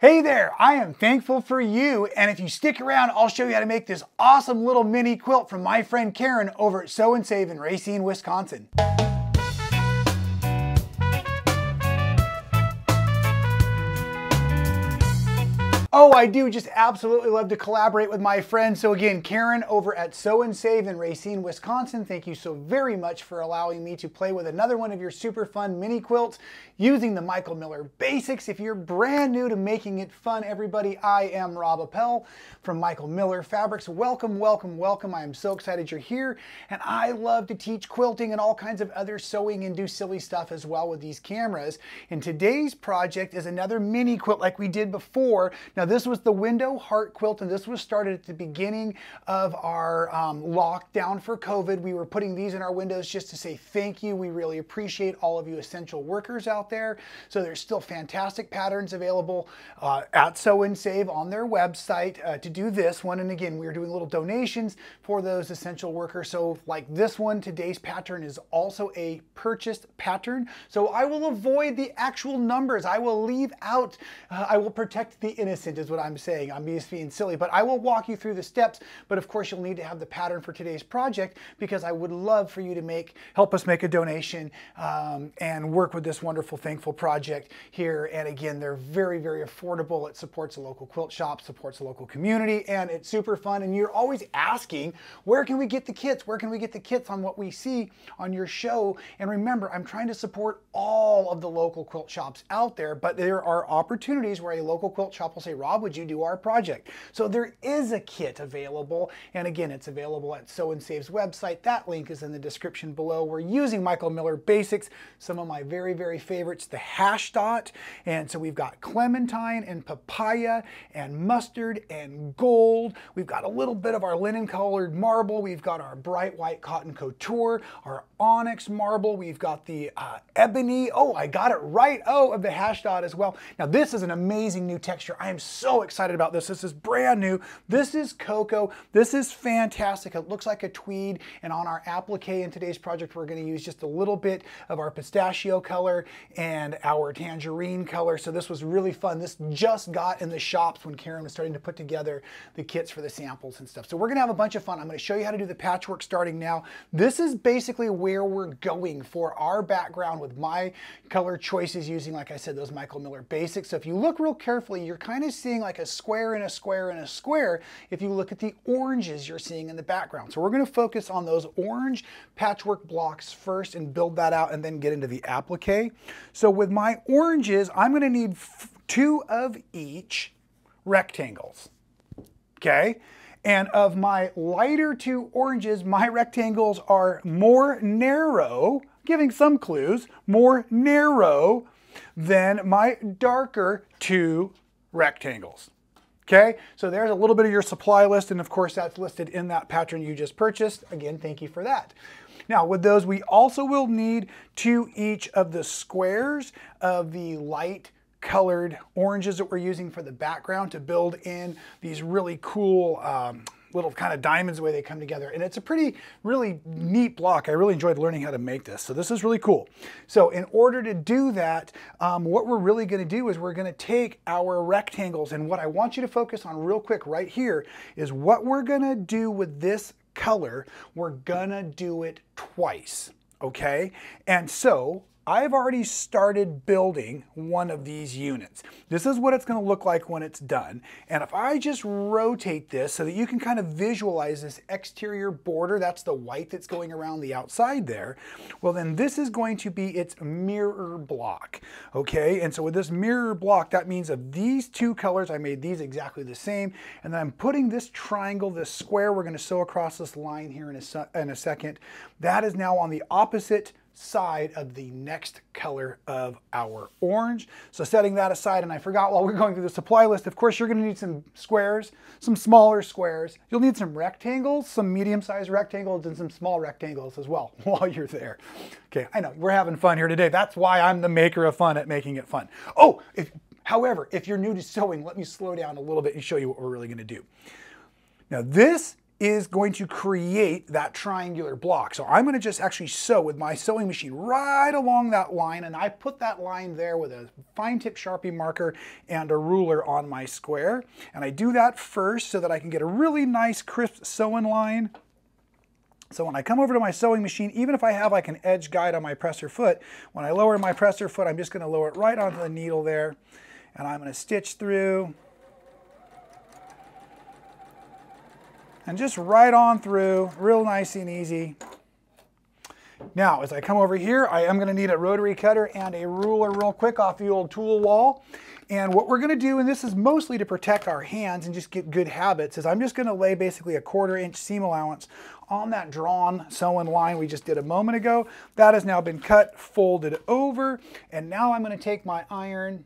Hey there, I am thankful for you, and if you stick around, I'll show you how to make this awesome little mini quilt from my friend Karin over at Sew and Save in Racine, Wisconsin. Oh, I do just absolutely love to collaborate with my friends. So again, Karin over at Sew and Save in Racine, Wisconsin, thank you so very much for allowing me to play with another one of your super fun mini quilts using the Michael Miller Basics. If you're brand new to making it fun, everybody, I am Rob Appell from Michael Miller Fabrics. Welcome, welcome, welcome. I am so excited you're here. And I love to teach quilting and all kinds of other sewing and do silly stuff as well with these cameras. And today's project is another mini quilt like we did before. Now this was the window heart quilt and this was started at the beginning of our um, lockdown for COVID. We were putting these in our windows just to say thank you. We really appreciate all of you essential workers out there. So there's still fantastic patterns available uh, at Sew and Save on their website uh, to do this one. And again, we are doing little donations for those essential workers. So like this one, today's pattern is also a purchased pattern. So I will avoid the actual numbers. I will leave out, uh, I will protect the innocent is what I'm saying. I'm just being silly, but I will walk you through the steps. But of course, you'll need to have the pattern for today's project because I would love for you to make help us make a donation um, and work with this wonderful, thankful project here. And again, they're very, very affordable. It supports a local quilt shop, supports a local community, and it's super fun. And you're always asking, where can we get the kits? Where can we get the kits on what we see on your show? And remember, I'm trying to support all of the local quilt shops out there, but there are opportunities where a local quilt shop will say, Rob, would you do our project? So there is a kit available. And again, it's available at Sew and Save's website. That link is in the description below. We're using Michael Miller Basics, some of my very, very favorites, the hash dot. And so we've got clementine and papaya and mustard and gold. We've got a little bit of our linen colored marble. We've got our bright white cotton couture, our onyx marble. We've got the uh, ebony. Oh, I got it right. Oh, of the hash dot as well. Now this is an amazing new texture. I am excited about this. This is brand new. This is cocoa. This is fantastic. It looks like a tweed. And on our applique in today's project, we're going to use just a little bit of our pistachio color and our tangerine color. So this was really fun. This just got in the shops when Karin was starting to put together the kits for the samples and stuff. So we're going to have a bunch of fun. I'm going to show you how to do the patchwork starting now. This is basically where we're going for our background with my color choices using, like I said, those Michael Miller basics. So if you look real carefully, you're kind of seeing like a square and a square and a square if you look at the oranges you're seeing in the background. So we're going to focus on those orange patchwork blocks first and build that out and then get into the applique. So with my oranges, I'm going to need two of each rectangles. Okay. And of my lighter two oranges, my rectangles are more narrow, giving some clues, more narrow than my darker two rectangles. Okay, so there's a little bit of your supply list, and of course that's listed in that pattern you just purchased. Again, thank you for that. Now with those, we also will need two each of the squares of the light colored oranges that we're using for the background to build in these really cool um, little kind of diamonds the way they come together. And it's a pretty, really neat block. I really enjoyed learning how to make this. So this is really cool. So in order to do that, um, what we're really gonna do is we're gonna take our rectangles and what I want you to focus on real quick right here is what we're gonna do with this color, we're gonna do it twice, okay? And so I've already started building one of these units. This is what it's going to look like when it's done. And if I just rotate this so that you can kind of visualize this exterior border, that's the white that's going around the outside there, well then this is going to be its mirror block. Okay, and so with this mirror block, that means of these two colors, I made these exactly the same. And then I'm putting this triangle, this square, we're going to sew across this line here in a, in a second. That is now on the opposite side of the next color of our orange. So setting that aside, and I forgot while we are going through the supply list, of course, you're gonna need some squares, some smaller squares. You'll need some rectangles, some medium-sized rectangles, and some small rectangles as well while you're there. Okay, I know, we're having fun here today. That's why I'm the maker of fun at making it fun. Oh, if, however, if you're new to sewing, let me slow down a little bit and show you what we're really gonna do. Now this is going to create that triangular block. So I'm going to just actually sew with my sewing machine right along that line and I put that line there with a fine tip Sharpie marker and a ruler on my square. And I do that first so that I can get a really nice crisp sewing line. So when I come over to my sewing machine, even if I have like an edge guide on my presser foot, when I lower my presser foot, I'm just going to lower it right onto the needle there. And I'm going to stitch through and just right on through, real nice and easy. Now, as I come over here, I am gonna need a rotary cutter and a ruler real quick off the old tool wall. And what we're gonna do, and this is mostly to protect our hands and just get good habits, is I'm just gonna lay basically a quarter inch seam allowance on that drawn sewing line we just did a moment ago. That has now been cut, folded over, and now I'm gonna take my iron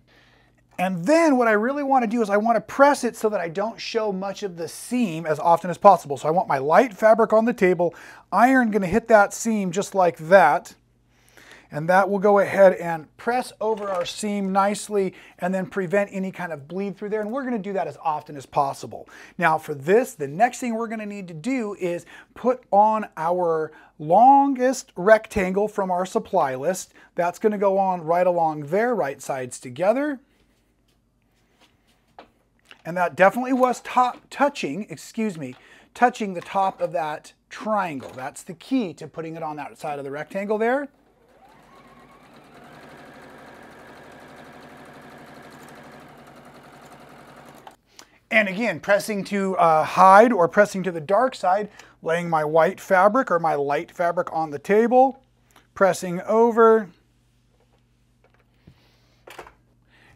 and then what I really want to do is I want to press it so that I don't show much of the seam as often as possible. So I want my light fabric on the table, iron going to hit that seam just like that. And that will go ahead and press over our seam nicely and then prevent any kind of bleed through there. And we're going to do that as often as possible. Now for this, the next thing we're going to need to do is put on our longest rectangle from our supply list. That's going to go on right along there, right sides together. And that definitely was top touching, excuse me, touching the top of that triangle. That's the key to putting it on that side of the rectangle there. And again, pressing to uh, hide or pressing to the dark side, laying my white fabric or my light fabric on the table, pressing over.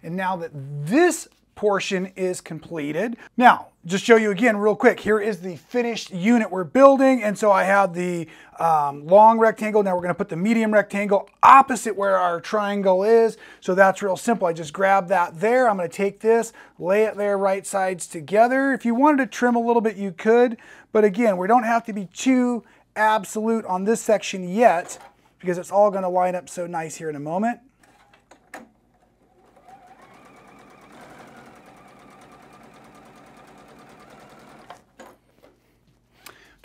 And now that this portion is completed. Now, just show you again real quick, here is the finished unit we're building. And so I have the um, long rectangle. Now we're gonna put the medium rectangle opposite where our triangle is. So that's real simple. I just grab that there. I'm gonna take this, lay it there right sides together. If you wanted to trim a little bit, you could. But again, we don't have to be too absolute on this section yet because it's all gonna line up so nice here in a moment.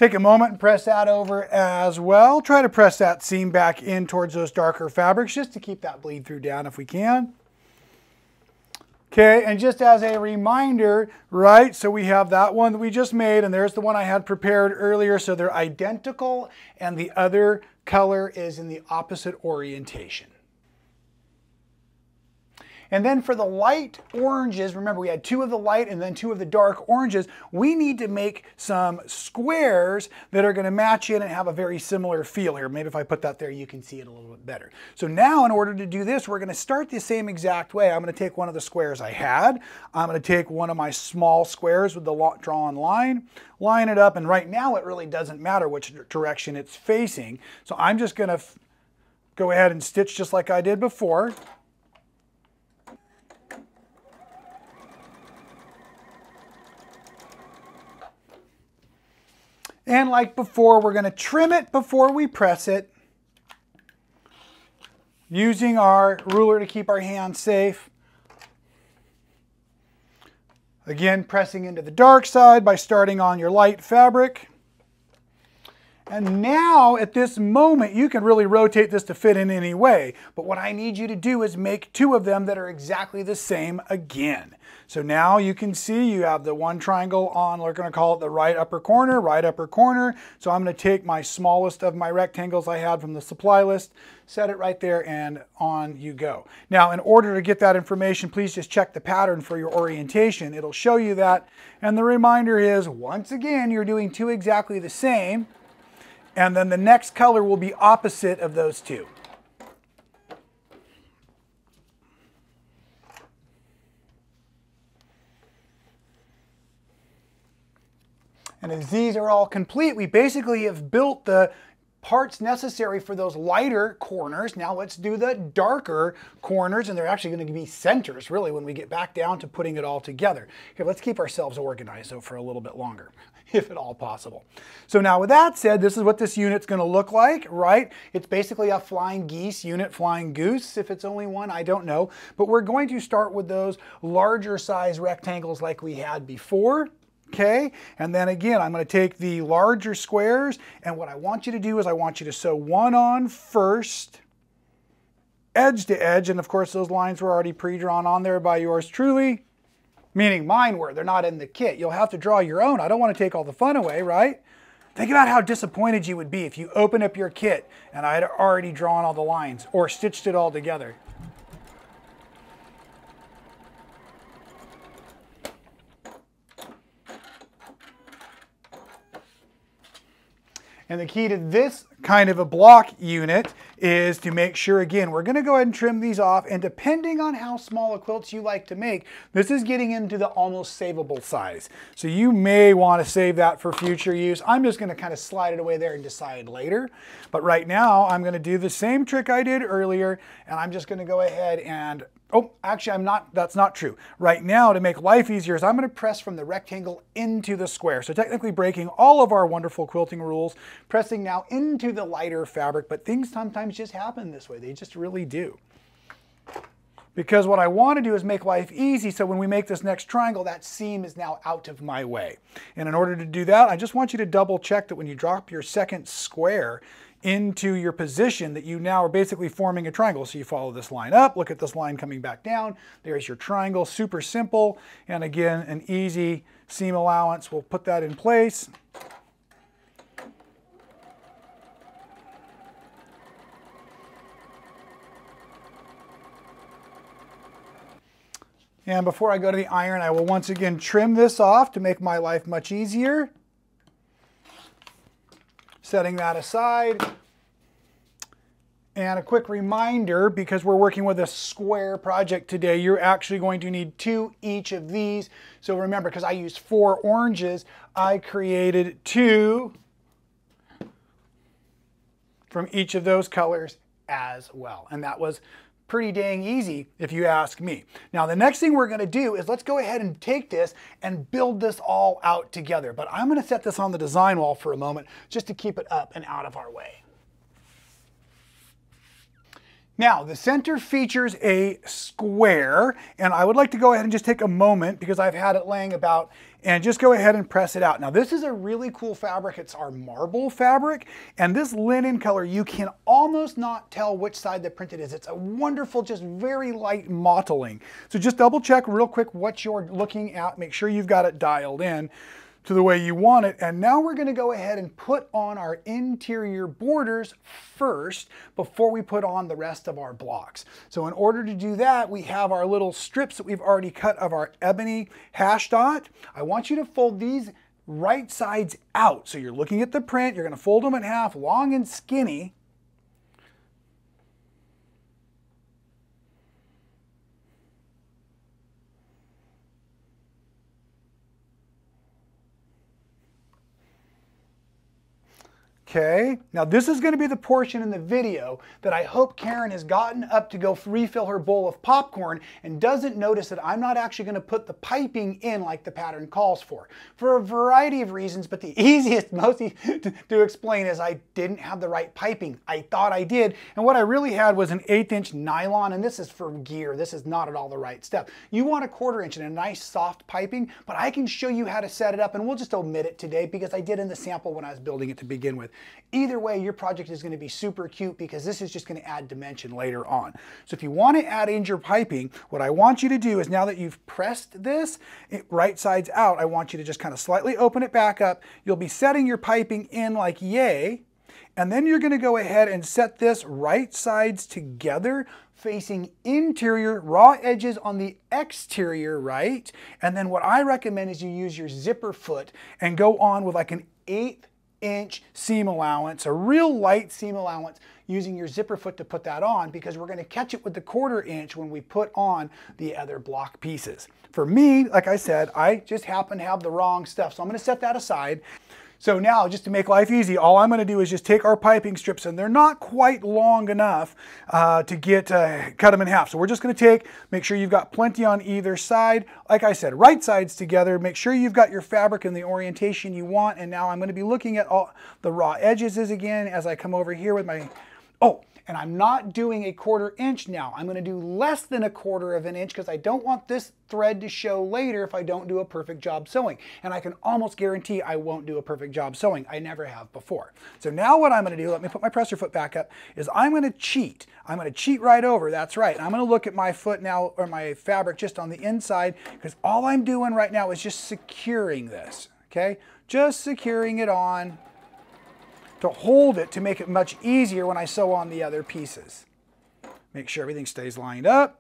Take a moment and press that over as well. Try to press that seam back in towards those darker fabrics just to keep that bleed through down if we can. Okay, and just as a reminder, right, so we have that one that we just made, and there's the one I had prepared earlier, so they're identical, and the other color is in the opposite orientation. And then for the light oranges, remember we had two of the light and then two of the dark oranges, we need to make some squares that are gonna match in and have a very similar feel here. Maybe if I put that there, you can see it a little bit better. So now in order to do this, we're gonna start the same exact way. I'm gonna take one of the squares I had. I'm gonna take one of my small squares with the drawn line, line it up, and right now it really doesn't matter which direction it's facing. So I'm just gonna go ahead and stitch just like I did before. And like before, we're going to trim it before we press it. Using our ruler to keep our hands safe. Again, pressing into the dark side by starting on your light fabric. And now at this moment, you can really rotate this to fit in any way. But what I need you to do is make two of them that are exactly the same again. So now you can see you have the one triangle on, we're gonna call it the right upper corner, right upper corner. So I'm gonna take my smallest of my rectangles I had from the supply list, set it right there and on you go. Now in order to get that information, please just check the pattern for your orientation. It'll show you that. And the reminder is, once again, you're doing two exactly the same. And then the next color will be opposite of those two. And as these are all complete, we basically have built the parts necessary for those lighter corners. Now let's do the darker corners, and they're actually going to be centers, really, when we get back down to putting it all together. Here, let's keep ourselves organized, though, for a little bit longer, if at all possible. So now with that said, this is what this unit's going to look like, right? It's basically a flying geese unit, flying goose, if it's only one, I don't know. But we're going to start with those larger size rectangles like we had before. Okay, and then again, I'm gonna take the larger squares, and what I want you to do is I want you to sew one on first, edge to edge, and of course those lines were already pre-drawn on there by yours truly, meaning mine were, they're not in the kit. You'll have to draw your own. I don't wanna take all the fun away, right? Think about how disappointed you would be if you open up your kit and I had already drawn all the lines or stitched it all together. And the key to this kind of a block unit is to make sure, again, we're gonna go ahead and trim these off, and depending on how small a quilts you like to make, this is getting into the almost savable size. So you may wanna save that for future use. I'm just gonna kind of slide it away there and decide later. But right now, I'm gonna do the same trick I did earlier, and I'm just gonna go ahead and Oh, actually, I'm not, that's not true. Right now, to make life easier, is I'm gonna press from the rectangle into the square. So technically breaking all of our wonderful quilting rules, pressing now into the lighter fabric, but things sometimes just happen this way. They just really do. Because what I want to do is make life easy so when we make this next triangle, that seam is now out of my way. And in order to do that, I just want you to double check that when you drop your second square, into your position that you now are basically forming a triangle. So you follow this line up, look at this line coming back down. There's your triangle, super simple. And again, an easy seam allowance. We'll put that in place. And before I go to the iron, I will once again trim this off to make my life much easier. Setting that aside. And a quick reminder, because we're working with a square project today, you're actually going to need two each of these. So remember, because I used four oranges, I created two from each of those colors as well. And that was pretty dang easy if you ask me. Now the next thing we're gonna do is let's go ahead and take this and build this all out together. But I'm gonna set this on the design wall for a moment just to keep it up and out of our way. Now, the center features a square, and I would like to go ahead and just take a moment because I've had it laying about and just go ahead and press it out. Now, this is a really cool fabric. It's our marble fabric, and this linen color, you can almost not tell which side the print it is. It's a wonderful, just very light mottling. So just double check real quick what you're looking at. Make sure you've got it dialed in to the way you want it. And now we're gonna go ahead and put on our interior borders first before we put on the rest of our blocks. So in order to do that, we have our little strips that we've already cut of our ebony hash dot. I want you to fold these right sides out. So you're looking at the print, you're gonna fold them in half, long and skinny, Okay, now this is gonna be the portion in the video that I hope Karin has gotten up to go refill her bowl of popcorn and doesn't notice that I'm not actually gonna put the piping in like the pattern calls for. For a variety of reasons, but the easiest, most to, to explain is I didn't have the right piping. I thought I did, and what I really had was an eighth inch nylon, and this is for gear. This is not at all the right stuff. You want a quarter inch and a nice soft piping, but I can show you how to set it up, and we'll just omit it today because I did in the sample when I was building it to begin with. Either way, your project is going to be super cute because this is just going to add dimension later on. So if you want to add in your piping, what I want you to do is now that you've pressed this right sides out, I want you to just kind of slightly open it back up. You'll be setting your piping in like yay. And then you're going to go ahead and set this right sides together facing interior, raw edges on the exterior, right? And then what I recommend is you use your zipper foot and go on with like an eighth inch seam allowance, a real light seam allowance using your zipper foot to put that on because we're gonna catch it with the quarter inch when we put on the other block pieces. For me, like I said, I just happen to have the wrong stuff. So I'm gonna set that aside so now, just to make life easy, all I'm going to do is just take our piping strips, and they're not quite long enough uh, to get uh, cut them in half. So we're just going to take, make sure you've got plenty on either side. Like I said, right sides together. Make sure you've got your fabric in the orientation you want. And now I'm going to be looking at all the raw edges is again as I come over here with my, oh, And I'm not doing a quarter inch now. I'm gonna do less than a quarter of an inch because I don't want this thread to show later if I don't do a perfect job sewing. And I can almost guarantee I won't do a perfect job sewing. I never have before. So now what I'm gonna do, let me put my presser foot back up, is I'm gonna cheat. I'm gonna cheat right over, that's right. And I'm gonna look at my foot now, or my fabric just on the inside, because all I'm doing right now is just securing this, okay? Just securing it on to hold it to make it much easier when I sew on the other pieces. Make sure everything stays lined up.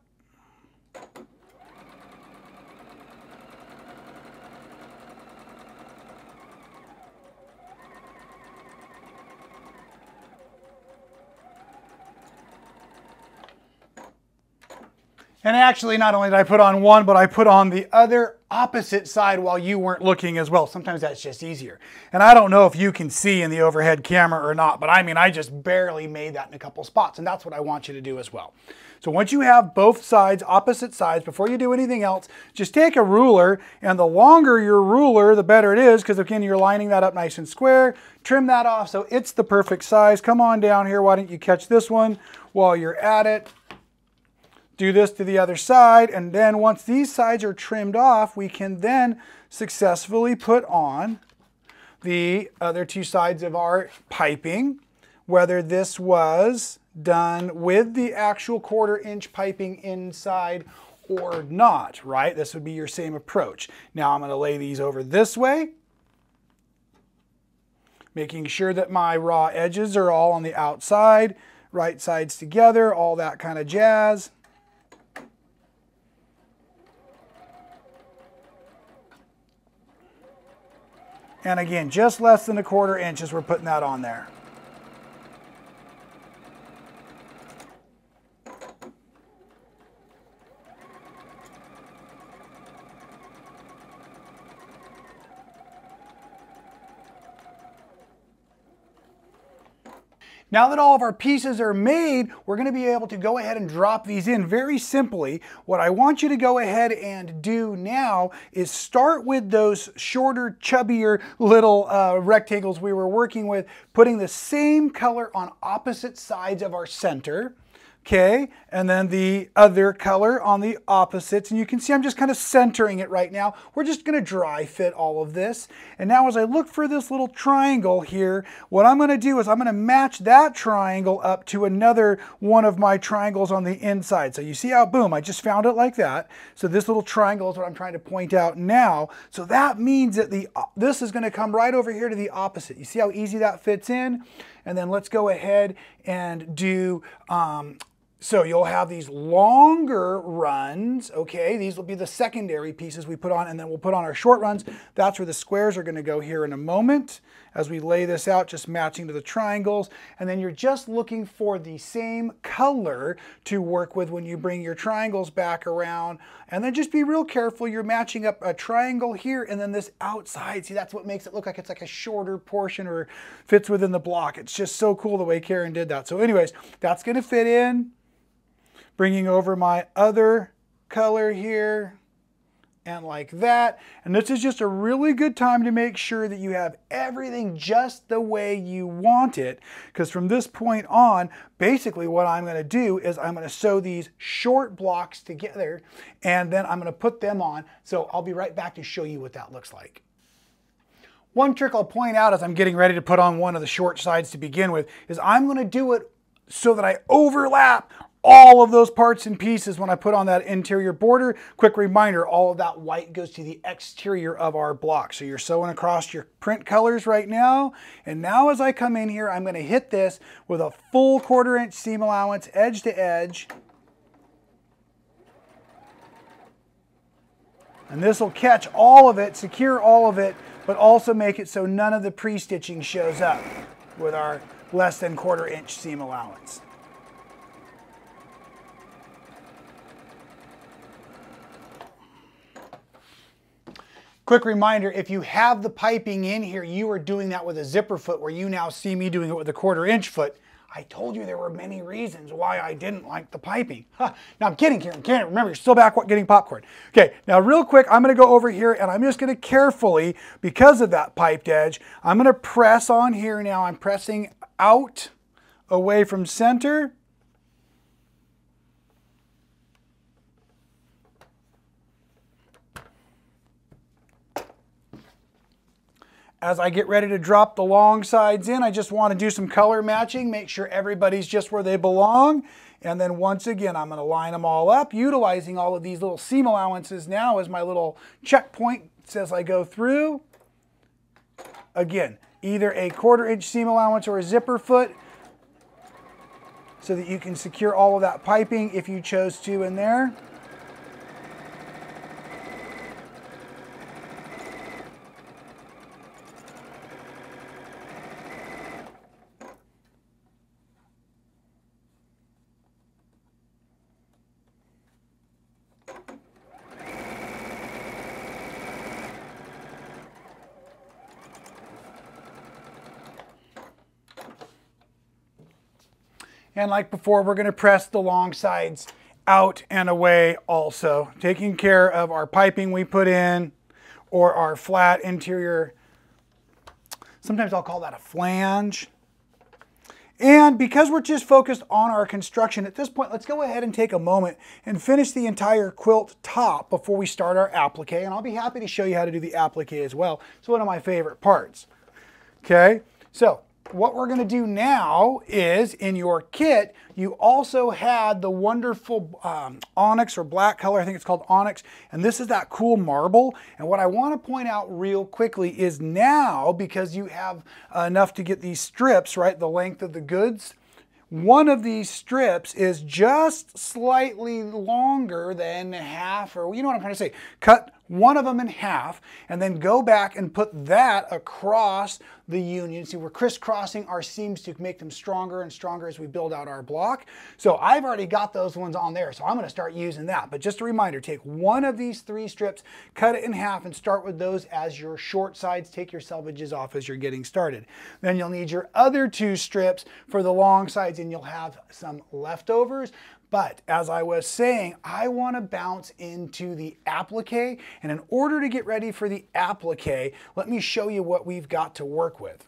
And actually, not only did I put on one, but I put on the other opposite side while you weren't looking as well. Sometimes that's just easier. And I don't know if you can see in the overhead camera or not, but I mean, I just barely made that in a couple spots, and that's what I want you to do as well. So once you have both sides, opposite sides, before you do anything else, just take a ruler, and the longer your ruler, the better it is, because again, you're lining that up nice and square. Trim that off so it's the perfect size. Come on down here. Why don't you catch this one while you're at it? Do this to the other side, and then once these sides are trimmed off, we can then successfully put on the other two sides of our piping, whether this was done with the actual quarter inch piping inside or not, right? This would be your same approach. Now I'm gonna lay these over this way, making sure that my raw edges are all on the outside, right sides together, all that kind of jazz. And again, just less than a quarter inches, we're putting that on there. Now that all of our pieces are made, we're gonna be able to go ahead and drop these in very simply. What I want you to go ahead and do now is start with those shorter, chubbier little uh, rectangles we were working with, putting the same color on opposite sides of our center okay? And then the other color on the opposites. And you can see I'm just kind of centering it right now. We're just gonna dry fit all of this. And now as I look for this little triangle here, what I'm gonna do is I'm gonna match that triangle up to another one of my triangles on the inside. So you see how, boom, I just found it like that. So this little triangle is what I'm trying to point out now. So that means that the this is gonna come right over here to the opposite. You see how easy that fits in? And then let's go ahead and do um, so you'll have these longer runs, okay? These will be the secondary pieces we put on, and then we'll put on our short runs. That's where the squares are gonna go here in a moment as we lay this out, just matching to the triangles. And then you're just looking for the same color to work with when you bring your triangles back around. And then just be real careful. You're matching up a triangle here and then this outside. See, that's what makes it look like it's like a shorter portion or fits within the block. It's just so cool the way Karin did that. So anyways, that's gonna fit in bringing over my other color here and like that. And this is just a really good time to make sure that you have everything just the way you want it. Because from this point on, basically what I'm gonna do is I'm gonna sew these short blocks together and then I'm gonna put them on. So I'll be right back to show you what that looks like. One trick I'll point out as I'm getting ready to put on one of the short sides to begin with is I'm gonna do it so that I overlap all of those parts and pieces when I put on that interior border. Quick reminder, all of that white goes to the exterior of our block. So you're sewing across your print colors right now. And now as I come in here, I'm gonna hit this with a full quarter inch seam allowance, edge to edge. And this will catch all of it, secure all of it, but also make it so none of the pre-stitching shows up with our less than quarter inch seam allowance. Quick reminder, if you have the piping in here, you are doing that with a zipper foot where you now see me doing it with a quarter inch foot. I told you there were many reasons why I didn't like the piping. Huh. Now I'm kidding, Karin. Karin, remember, you're still back getting popcorn. Okay, now real quick, I'm gonna go over here and I'm just gonna carefully, because of that piped edge, I'm gonna press on here now. I'm pressing out away from center. As I get ready to drop the long sides in, I just want to do some color matching, make sure everybody's just where they belong. And then once again, I'm going to line them all up, utilizing all of these little seam allowances now as my little checkpoint as I go through. Again, either a quarter inch seam allowance or a zipper foot so that you can secure all of that piping if you chose to in there. And like before, we're gonna press the long sides out and away also, taking care of our piping we put in or our flat interior. Sometimes I'll call that a flange. And because we're just focused on our construction at this point, let's go ahead and take a moment and finish the entire quilt top before we start our applique. And I'll be happy to show you how to do the applique as well. It's one of my favorite parts. Okay, so what we're going to do now is in your kit, you also had the wonderful um, onyx or black color. I think it's called onyx. And this is that cool marble. And what I want to point out real quickly is now, because you have enough to get these strips, right, the length of the goods, one of these strips is just slightly longer than half, or you know what I'm trying to say. Cut one of them in half, and then go back and put that across the union. See, we're crisscrossing our seams to make them stronger and stronger as we build out our block. So I've already got those ones on there, so I'm gonna start using that. But just a reminder, take one of these three strips, cut it in half, and start with those as your short sides. Take your selvages off as you're getting started. Then you'll need your other two strips for the long sides, and you'll have some leftovers. But as I was saying, I want to bounce into the applique. And in order to get ready for the applique, let me show you what we've got to work with.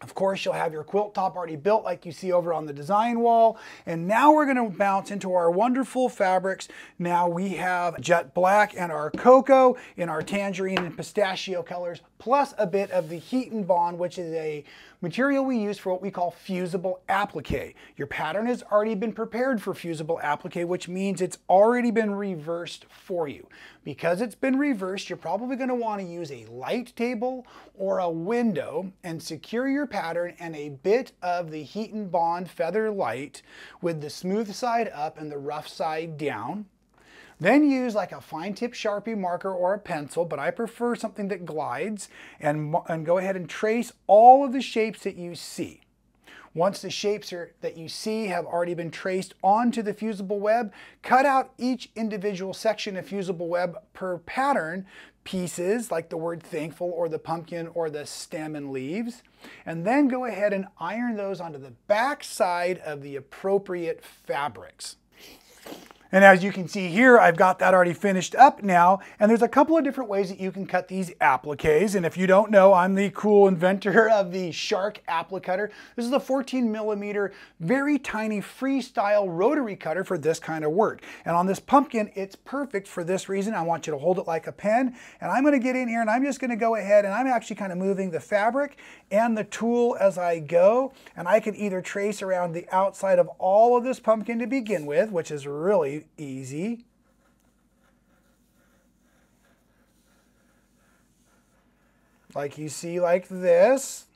Of course, you'll have your quilt top already built like you see over on the design wall. And now we're gonna bounce into our wonderful fabrics. Now we have jet black and our cocoa in our tangerine and pistachio colors, plus a bit of the Heat and Bond, which is a material we use for what we call fusible applique. Your pattern has already been prepared for fusible applique, which means it's already been reversed for you. Because it's been reversed, you're probably gonna to want to use a light table or a window and secure your pattern and a bit of the Heat and Bond Feather Light with the smooth side up and the rough side down. Then use like a fine tip Sharpie marker or a pencil, but I prefer something that glides, and, and go ahead and trace all of the shapes that you see. Once the shapes are, that you see have already been traced onto the fusible web, cut out each individual section of fusible web per pattern pieces like the word thankful or the pumpkin or the stem and leaves and then go ahead and iron those onto the back side of the appropriate fabrics. And as you can see here, I've got that already finished up now. And there's a couple of different ways that you can cut these appliques. And if you don't know, I'm the cool inventor of the Shark Applicutter. This is a 14 millimeter, very tiny freestyle rotary cutter for this kind of work. And on this pumpkin, it's perfect for this reason. I want you to hold it like a pen. And I'm gonna get in here and I'm just gonna go ahead and I'm actually kind of moving the fabric and the tool as I go. And I can either trace around the outside of all of this pumpkin to begin with, which is really easy. Like you see like this.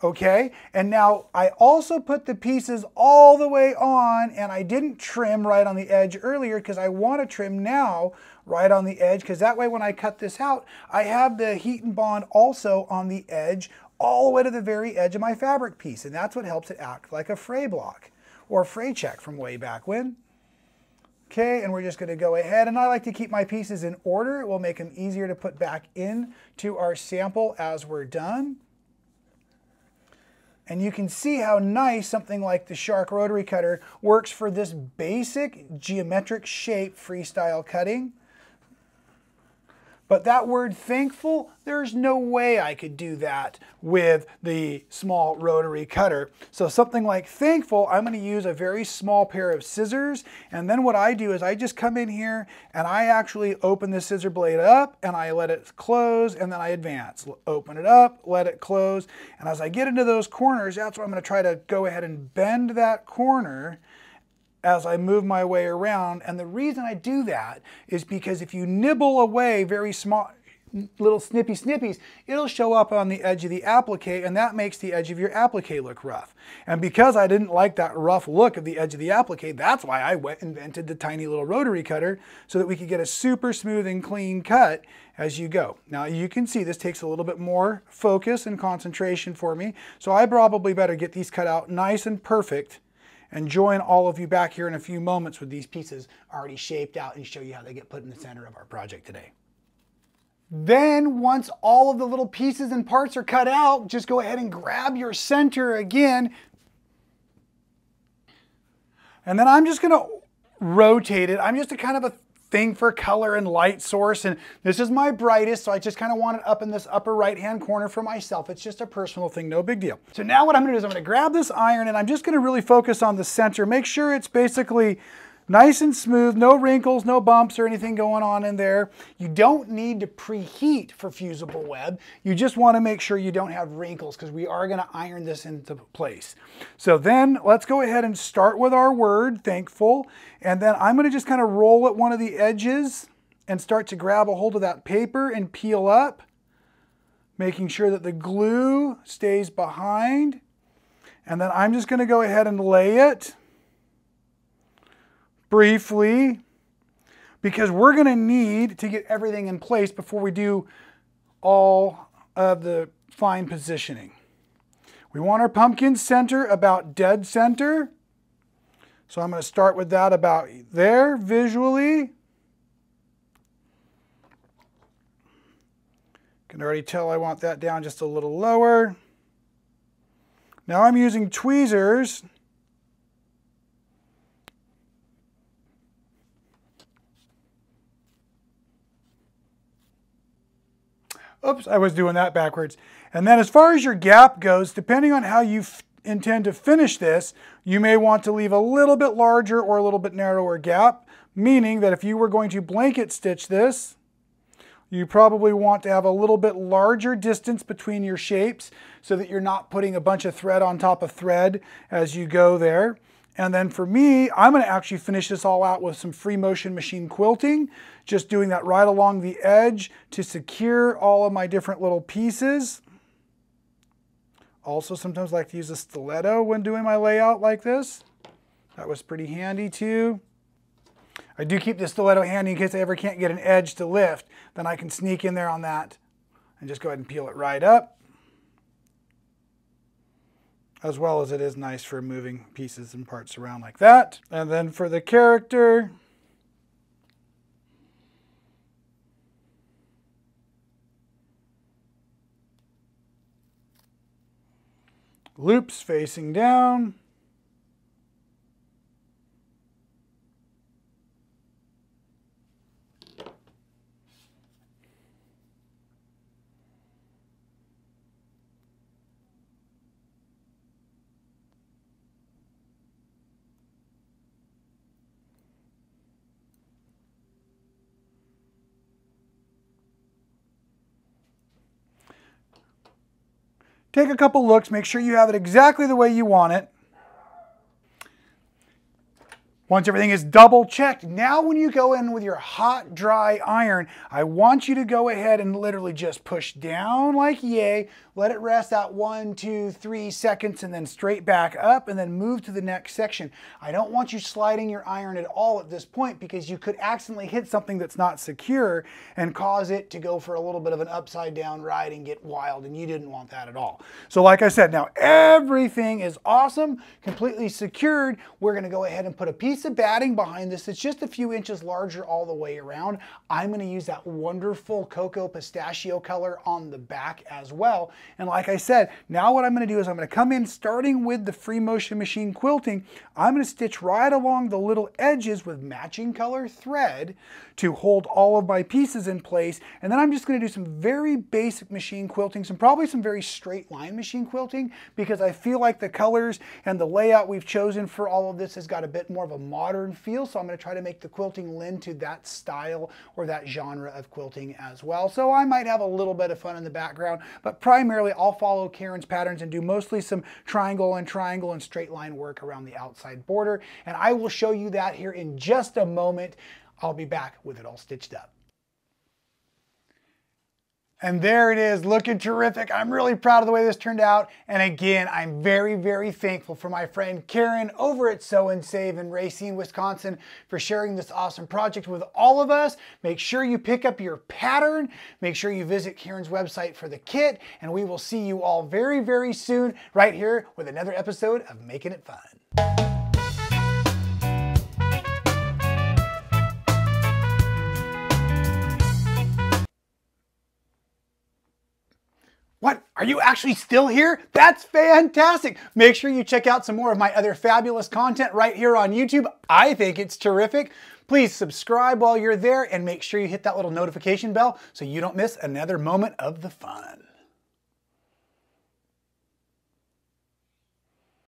Okay, and now I also put the pieces all the way on and I didn't trim right on the edge earlier because I want to trim now right on the edge because that way when I cut this out, I have the Heat and Bond also on the edge all the way to the very edge of my fabric piece. And that's what helps it act like a fray block or fray check from way back when. Okay, and we're just going to go ahead, and I like to keep my pieces in order. It will make them easier to put back in to our sample as we're done. And you can see how nice something like the Shark Rotary Cutter works for this basic geometric shape freestyle cutting. But that word thankful, there's no way I could do that with the small rotary cutter. So something like thankful, I'm gonna use a very small pair of scissors. And then what I do is I just come in here and I actually open the scissor blade up and I let it close and then I advance. Open it up, let it close. And as I get into those corners, that's where I'm gonna try to go ahead and bend that corner as I move my way around. And the reason I do that is because if you nibble away very small, little snippy snippies, it'll show up on the edge of the applique and that makes the edge of your applique look rough. And because I didn't like that rough look of the edge of the applique, that's why I went invented the tiny little rotary cutter so that we could get a super smooth and clean cut as you go. Now you can see this takes a little bit more focus and concentration for me, so I probably better get these cut out nice and perfect and join all of you back here in a few moments with these pieces already shaped out and show you how they get put in the center of our project today. Then once all of the little pieces and parts are cut out, just go ahead and grab your center again. And then I'm just gonna rotate it. I'm just a kind of a thing for color and light source. And this is my brightest, so I just kind of want it up in this upper right-hand corner for myself. It's just a personal thing, no big deal. So now what I'm gonna do is I'm gonna grab this iron and I'm just gonna really focus on the center. Make sure it's basically Nice and smooth, no wrinkles, no bumps or anything going on in there. You don't need to preheat for fusible web. You just want to make sure you don't have wrinkles because we are going to iron this into place. So then let's go ahead and start with our word, thankful. And then I'm going to just kind of roll at one of the edges and start to grab a hold of that paper and peel up, making sure that the glue stays behind. And then I'm just going to go ahead and lay it briefly because we're going to need to get everything in place before we do all of the fine positioning. We want our pumpkin center about dead center. So I'm going to start with that about there visually. Can already tell I want that down just a little lower. Now I'm using tweezers Oops, I was doing that backwards. And then as far as your gap goes, depending on how you intend to finish this, you may want to leave a little bit larger or a little bit narrower gap, meaning that if you were going to blanket stitch this, you probably want to have a little bit larger distance between your shapes so that you're not putting a bunch of thread on top of thread as you go there. And then for me, I'm gonna actually finish this all out with some free motion machine quilting, just doing that right along the edge to secure all of my different little pieces. Also sometimes like to use a stiletto when doing my layout like this. That was pretty handy too. I do keep the stiletto handy in case I ever can't get an edge to lift. Then I can sneak in there on that and just go ahead and peel it right up as well as it is nice for moving pieces and parts around like that. And then for the character, loops facing down. Take a couple looks, make sure you have it exactly the way you want it. Once everything is double checked, now when you go in with your hot, dry iron, I want you to go ahead and literally just push down like yay, let it rest out one, two, three seconds, and then straight back up, and then move to the next section. I don't want you sliding your iron at all at this point because you could accidentally hit something that's not secure and cause it to go for a little bit of an upside down ride and get wild, and you didn't want that at all. So like I said, now everything is awesome, completely secured. We're gonna go ahead and put a piece piece of batting behind this that's just a few inches larger all the way around. I'm gonna use that wonderful cocoa pistachio color on the back as well. And like I said, now what I'm gonna do is I'm gonna come in starting with the free motion machine quilting. I'm gonna stitch right along the little edges with matching color thread to hold all of my pieces in place. And then I'm just gonna do some very basic machine quilting, some probably some very straight line machine quilting because I feel like the colors and the layout we've chosen for all of this has got a bit more of a modern feel. So I'm gonna try to make the quilting lend to that style or that genre of quilting as well. So I might have a little bit of fun in the background, but primarily I'll follow Karin's patterns and do mostly some triangle and triangle and straight line work around the outside border. And I will show you that here in just a moment. I'll be back with it all stitched up. And there it is, looking terrific. I'm really proud of the way this turned out. And again, I'm very, very thankful for my friend Karin over at Sew n' Save in Racine, Wisconsin for sharing this awesome project with all of us. Make sure you pick up your pattern. Make sure you visit Karin's website for the kit. And we will see you all very, very soon right here with another episode of Making It Fun. What? Are you actually still here? That's fantastic. Make sure you check out some more of my other fabulous content right here on YouTube. I think it's terrific. Please subscribe while you're there and make sure you hit that little notification bell so you don't miss another moment of the fun.